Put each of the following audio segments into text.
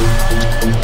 Thank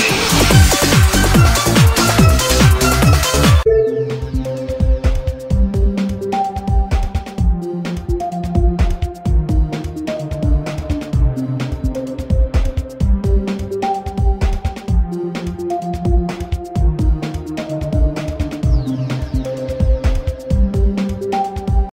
Hey!